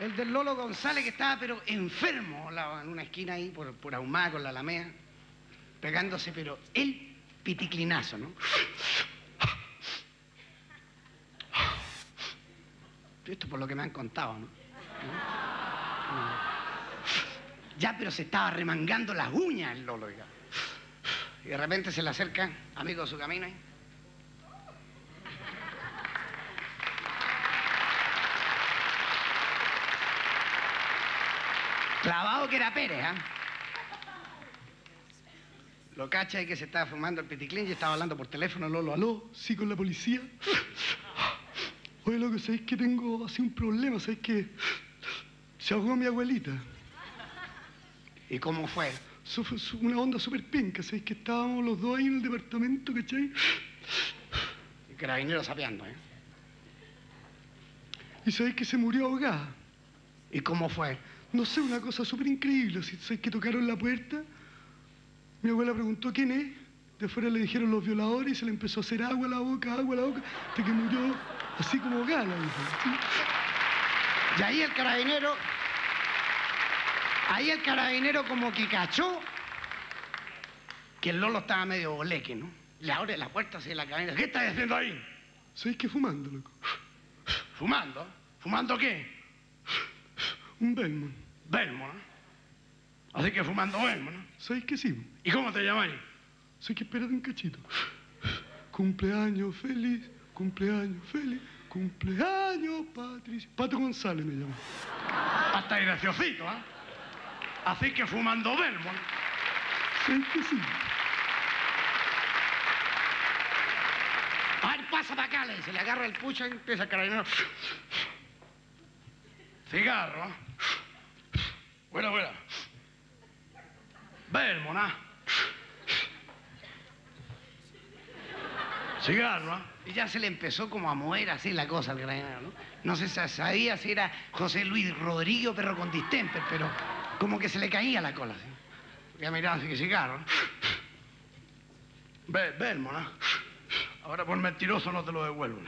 El del Lolo González que estaba pero enfermo en una esquina ahí por, por ahumada con la alameda, pegándose pero el piticlinazo, ¿no? Esto por lo que me han contado, ¿no? Ya, pero se estaba remangando las uñas el Lolo, oiga. Y de repente se le acerca, amigo de su camino, ahí. Clavado que era Pérez, ¿ah? Lo cacha y que se estaba fumando el piticlín y estaba hablando por teléfono, Lolo, aló. Sí, con la policía. Oye, loco, ¿sabéis que tengo así un problema? ¿Sabéis que se ahogó mi abuelita? ¿Y cómo fue? Eso fue su- una onda súper penca, ¿sabéis que estábamos los dos ahí en el departamento, ¿cachai? Y carabinero sapeando, ¿eh? Y sabéis que se murió ahogada. ¿Y cómo fue? No sé, una cosa súper increíble. Si sabéis que tocaron la puerta, mi abuela preguntó quién es. De afuera le dijeron los violadores y se le empezó a hacer agua a la boca, agua a la boca, hasta que murió así como ahogada. la vieja, ¿sí? Y ahí el carabinero, ahí el carabinero como que cachó que el Lolo estaba medio boleque, ¿no? Le abre la puerta así la carabinera. ¿Qué estás haciendo ahí? ¿Sabéis que fumando, loco? ¿Fumando? ¿Fumando qué? Un Belmont. Belmo, ¿no? Así que fumando Belmo, ¿no? ¿Sabéis que sí? ¿Y cómo te llamáis? Sé que espérate un cachito. Cumpleaños feliz, cumpleaños feliz, cumpleaños Patricia. Pato González me llama. Hasta ahí graciosito, ¿ah? Así que fumando Belmo, ¿no? ¿Sabéis que sí? A ver, pasa para acá, le dice. Le agarra el pucho y empieza el carabinero. Cigarro. Bueno, bueno. Belmo, ¿no? Cigarro, ¿ah? Y ya se le empezó como a mover así la cosa al carabinero, ¿no? No se sa- sabía si era José Luis Rodrigo o Perro con distemper, pero como que se le caía la cola, ¿sí? Ya miraba así que cigarro, Belmo, ¿no? Ahora por mentiroso no te lo devuelvo.